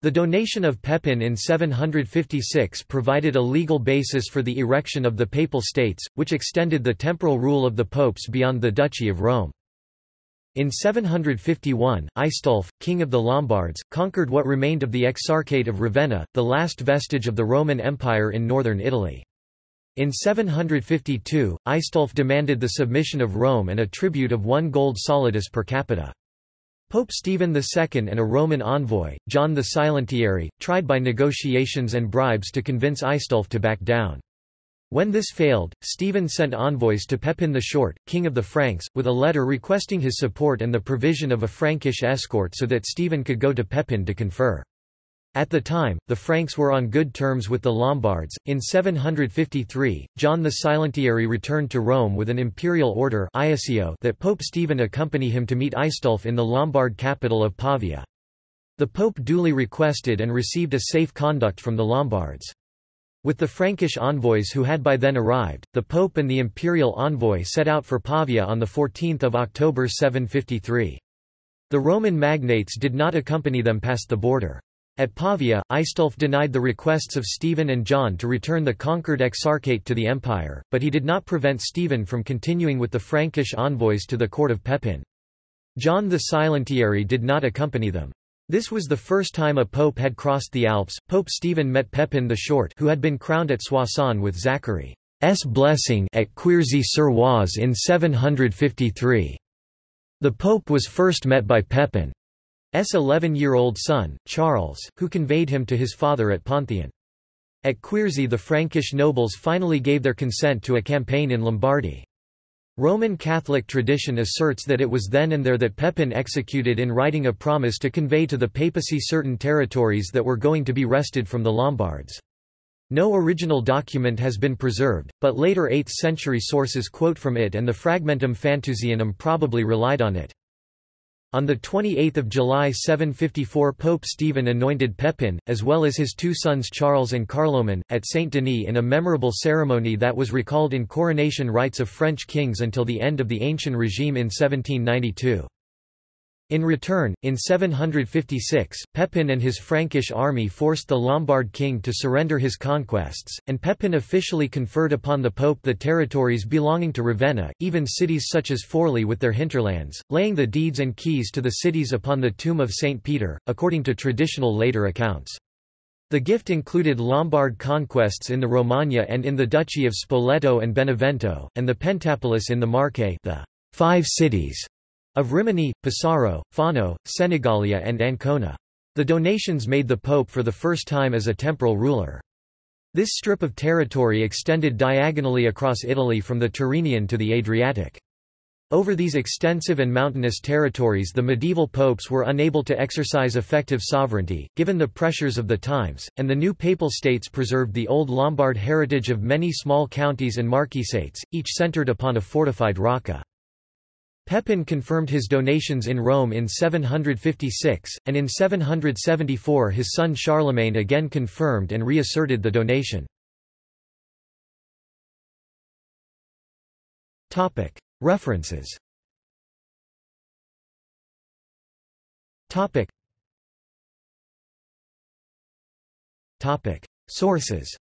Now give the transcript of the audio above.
The donation of Pepin in 756 provided a legal basis for the erection of the Papal States, which extended the temporal rule of the popes beyond the Duchy of Rome. In 751, Aistulf, king of the Lombards, conquered what remained of the Exarchate of Ravenna, the last vestige of the Roman Empire in northern Italy. In 752, Aistulf demanded the submission of Rome and a tribute of one gold solidus per capita. Pope Stephen II and a Roman envoy, John the Silentiary, tried by negotiations and bribes to convince Aistulf to back down. When this failed, Stephen sent envoys to Pepin the Short, king of the Franks, with a letter requesting his support and the provision of a Frankish escort so that Stephen could go to Pepin to confer. At the time, the Franks were on good terms with the Lombards. In 753, John the Silentiary returned to Rome with an imperial order that Pope Stephen accompany him to meet Aistulf in the Lombard capital of Pavia. The Pope duly requested and received a safe conduct from the Lombards. With the Frankish envoys who had by then arrived, the Pope and the imperial envoy set out for Pavia on 14 October 753. The Roman magnates did not accompany them past the border. At Pavia, Aistulf denied the requests of Stephen and John to return the conquered exarchate to the empire, but he did not prevent Stephen from continuing with the Frankish envoys to the court of Pepin. John the Silentiary did not accompany them. This was the first time a pope had crossed the Alps. Pope Stephen met Pepin the Short, who had been crowned at Soissons with Zachary's blessing at Quierzy-sur-Oise in 753. The pope was first met by Pepin. S 11-year-old son, Charles, who conveyed him to his father at Ponthion. At Quierzy the Frankish nobles finally gave their consent to a campaign in Lombardy. Roman Catholic tradition asserts that it was then and there that Pepin executed in writing a promise to convey to the papacy certain territories that were going to be wrested from the Lombards. No original document has been preserved, but later 8th-century sources quote from it and the Fragmentum Fantuzzianum probably relied on it. On 28 July 754 Pope Stephen anointed Pepin, as well as his two sons Charles and Carloman, at Saint-Denis in a memorable ceremony that was recalled in coronation rites of French kings until the end of the Ancient regime in 1792. In return, in 756, Pepin and his Frankish army forced the Lombard king to surrender his conquests, and Pepin officially conferred upon the pope the territories belonging to Ravenna, even cities such as Forli with their hinterlands, laying the deeds and keys to the cities upon the tomb of St. Peter, according to traditional later accounts. The gift included Lombard conquests in the Romagna and in the Duchy of Spoleto and Benevento, and the Pentapolis in the Marche the five cities of Rimini, Pesaro, Fano, Senigallia and Ancona. The donations made the pope for the first time as a temporal ruler. This strip of territory extended diagonally across Italy from the Tyrrhenian to the Adriatic. Over these extensive and mountainous territories the medieval popes were unable to exercise effective sovereignty, given the pressures of the times, and the new papal states preserved the old Lombard heritage of many small counties and marquisates, each centered upon a fortified rocca. Pepin confirmed his donations in Rome in 756, and in 774 his son Charlemagne again confirmed and reasserted the donation. References. Sources